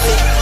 Music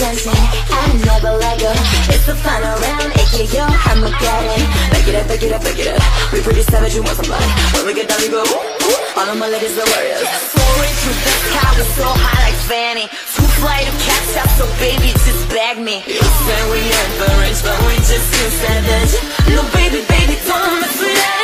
dancing I never let go It's the final round, aka yo, I'm a getting Back it up, back it up, back it up. We pretty savage, you want some blood. When we get down, we go All of my ladies are warriors. Soaring through the sky, we so high like Fanny. Too fly to catch up, so baby, just bag me. You say we never reach, but we just too savage. No, baby, baby, don't mess with that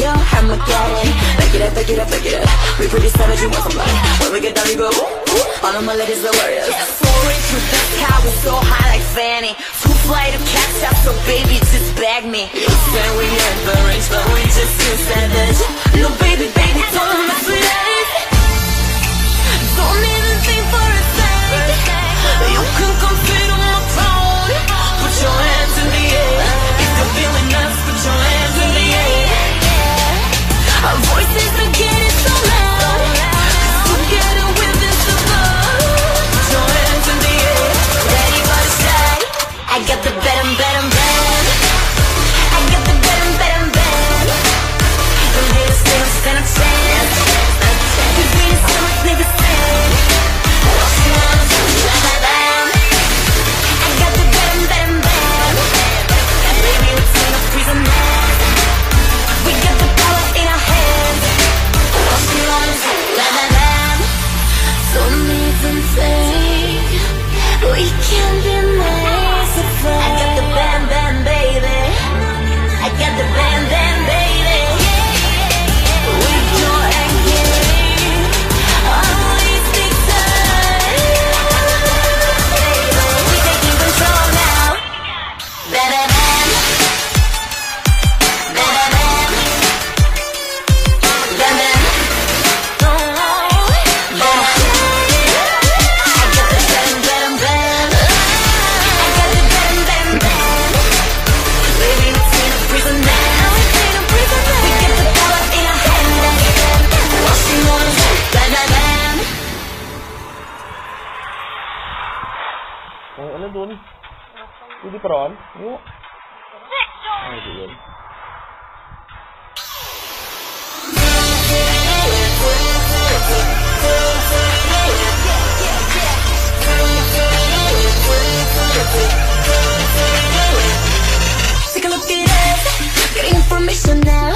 yo, Armageddon Back it up, back it up, back it up. We pretty savage, you want some blood When we get down, we go, ooh, ooh All of my ladies are warriors. Just forward through the sky, we so high like Fanny. Too flight of catch up, so baby, just bag me. You say we never reach, but we just too savage. No, baby, baby, don't mess with us Don't even think for a second. You can come fit on my promise Jadi keron. Yuk. Take a look at us, get information now.